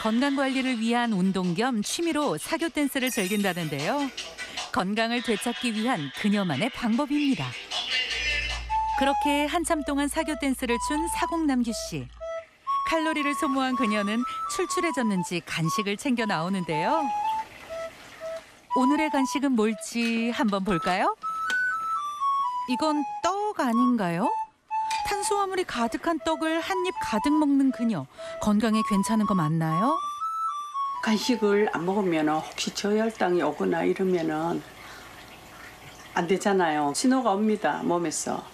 건강 관리를 위한 운동 겸 취미로 사교 댄스를 즐긴다는데요. 건강을 되찾기 위한 그녀만의 방법입니다. 그렇게 한참 동안 사교 댄스를 춘 사공남규 씨. 칼로리를 소모한 그녀는 출출해졌는지 간식을 챙겨 나오는데요. 오늘의 간식은 뭘지 한번 볼까요? 이건 떡 아닌가요? 탄수화물이 가득한 떡을 한 입 가득 먹는 그녀. 건강에 괜찮은 거 맞나요? 간식을 안 먹으면 혹시 저혈당이 오거나 이러면은 안 되잖아요. 신호가 옵니다, 몸에서.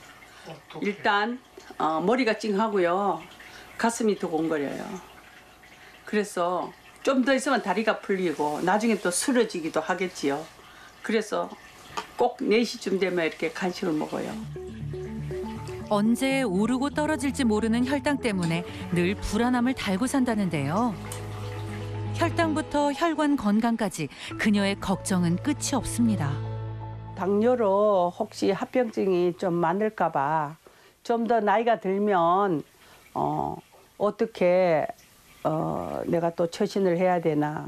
일단 어, 머리가 찡하고요. 가슴이 두근거려요. 그래서 좀 더 있으면 다리가 풀리고 나중에 또 쓰러지기도 하겠지요. 그래서 꼭 4시쯤 되면 이렇게 간식을 먹어요. 언제 오르고 떨어질지 모르는 혈당 때문에 늘 불안함을 달고 산다는데요. 혈당부터 혈관 건강까지 그녀의 걱정은 끝이 없습니다. 당뇨로 혹시 합병증이 좀 많을까 봐 좀 더 나이가 들면 어, 어떻게 어, 내가 또 처신을 해야 되나.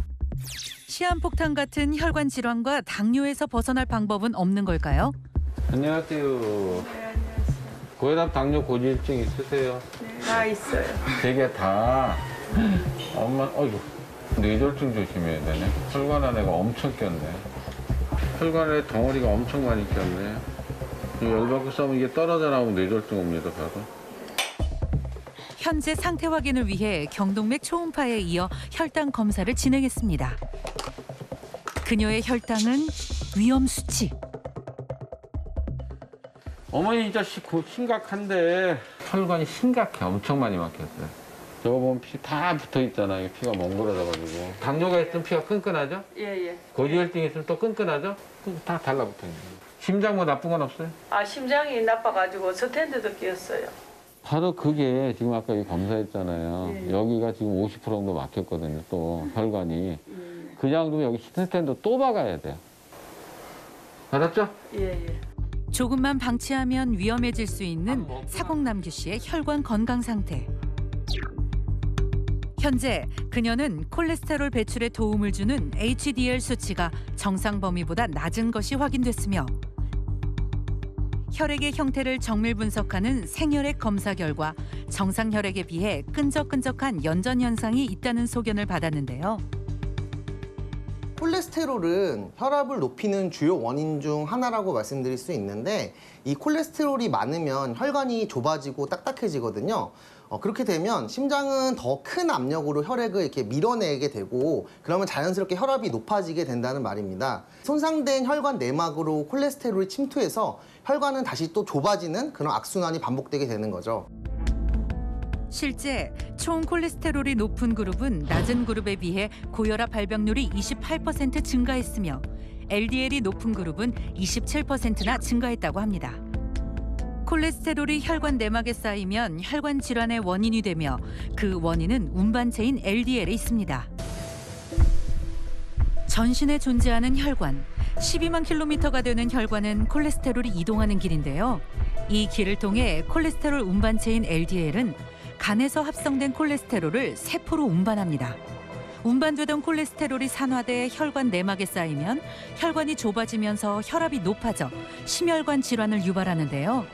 시한폭탄 같은 혈관 질환과 당뇨에서 벗어날 방법은 없는 걸까요? 안녕하세요. 고혈압, 당뇨, 고지혈증 있으세요? 다 있어요. 되게 다. 엄마, 어이구. 뇌졸중 조심해야 되네. 혈관 안에가 엄청 꼈네. 혈관에 덩어리가 엄청 많이 꼈네. 이 열받고 싸면 이게 떨어져 나오면 뇌졸중 옵니다, 바로. 현재 상태 확인을 위해 경동맥 초음파에 이어 혈당 검사를 진행했습니다. 그녀의 혈당은 위험 수치. 어머니 진짜 시- 고- 심각한데 혈관이 심각해. 엄청 많이 막혔어요. 저거 보면 피 다 붙어 있잖아요. 피가 멍그러져가지고. 당뇨가 있으면 피가 끈끈하죠? 예, 예. 고지혈증이 있으면 또 끈끈하죠? 다 달라붙어 있는 거예요. 심장 뭐 나쁜 건 없어요? 아, 심장이 나빠가지고 스탠드도 끼었어요. 바로 그게 지금 아까 여기 검사했잖아요. 네. 여기가 지금 50% 정도 막혔거든요. 또 혈관이. 음, 그 정도면 여기 스탠드 또 박아야 돼요. 알았죠? 예, 예. 조금만 방치하면 위험해질 수 있는 사공남규 씨의 혈관 건강 상태. 현재 그녀는 콜레스테롤 배출에 도움을 주는 HDL 수치가 정상 범위보다 낮은 것이 확인됐으며 혈액의 형태를 정밀 분석하는 생혈액 검사 결과 정상 혈액에 비해 끈적끈적한 연전 현상이 있다는 소견을 받았는데요. 콜레스테롤은 혈압을 높이는 주요 원인 중 하나라고 말씀드릴 수 있는데 이 콜레스테롤이 많으면 혈관이 좁아지고 딱딱해지거든요. 어, 그렇게 되면 심장은 더 큰 압력으로 혈액을 이렇게 밀어내게 되고 그러면 자연스럽게 혈압이 높아지게 된다는 말입니다. 손상된 혈관 내막으로 콜레스테롤이 침투해서 혈관은 다시 또 좁아지는 그런 악순환이 반복되게 되는 거죠. 실제 총 콜레스테롤이 높은 그룹은 낮은 그룹에 비해 고혈압 발병률이 28% 증가했으며 LDL이 높은 그룹은 27%나 증가했다고 합니다. 콜레스테롤이 혈관 내막에 쌓이면 혈관 질환의 원인이 되며 그 원인은 운반체인 LDL에 있습니다. 전신에 존재하는 혈관, 12만 킬로미터가 되는 혈관은 콜레스테롤이 이동하는 길인데요. 이 길을 통해 콜레스테롤 운반체인 LDL은 간에서 합성된 콜레스테롤을 세포로 운반합니다. 운반되던 콜레스테롤이 산화돼 혈관 내막에 쌓이면 혈관이 좁아지면서 혈압이 높아져 심혈관 질환을 유발하는데요.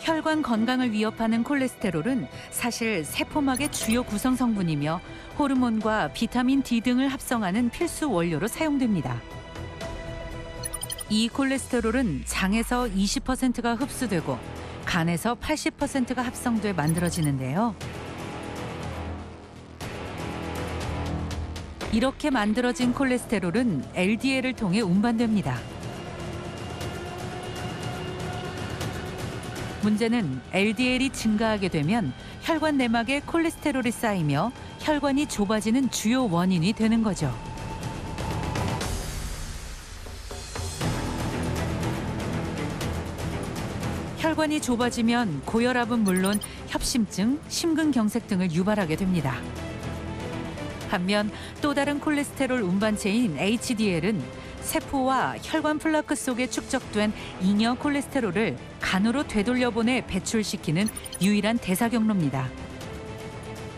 혈관 건강을 위협하는 콜레스테롤은 사실 세포막의 주요 구성 성분이며 호르몬과 비타민 D 등을 합성하는 필수 원료로 사용됩니다. 이 콜레스테롤은 장에서 20%가 흡수되고 간에서 80%가 합성돼 만들어지는데요. 이렇게 만들어진 콜레스테롤은 LDL을 통해 운반됩니다. 문제는 LDL이 증가하게 되면 혈관 내막에 콜레스테롤이 쌓이며 혈관이 좁아지는 주요 원인이 되는 거죠. 혈관이 좁아지면 고혈압은 물론 협심증, 심근경색 등을 유발하게 됩니다. 반면 또 다른 콜레스테롤 운반체인 HDL은 세포와 혈관 플라크 속에 축적된 잉여 콜레스테롤을 간으로 되돌려보내 배출시키는 유일한 대사 경로입니다.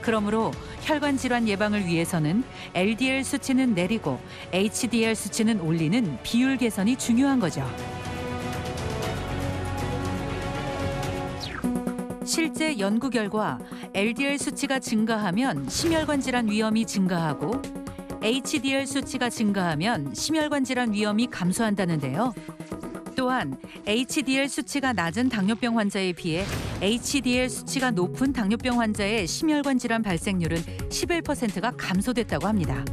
그러므로 혈관 질환 예방을 위해서는 LDL 수치는 내리고 HDL 수치는 올리는 비율 개선이 중요한 거죠. 실제 연구 결과 LDL 수치가 증가하면 심혈관 질환 위험이 증가하고 HDL 수치가 증가하면 심혈관 질환 위험이 감소한다는데요. 또한 HDL 수치가 낮은 당뇨병 환자에 비해 HDL 수치가 높은 당뇨병 환자의 심혈관 질환 발생률은 11%가 감소됐다고 합니다.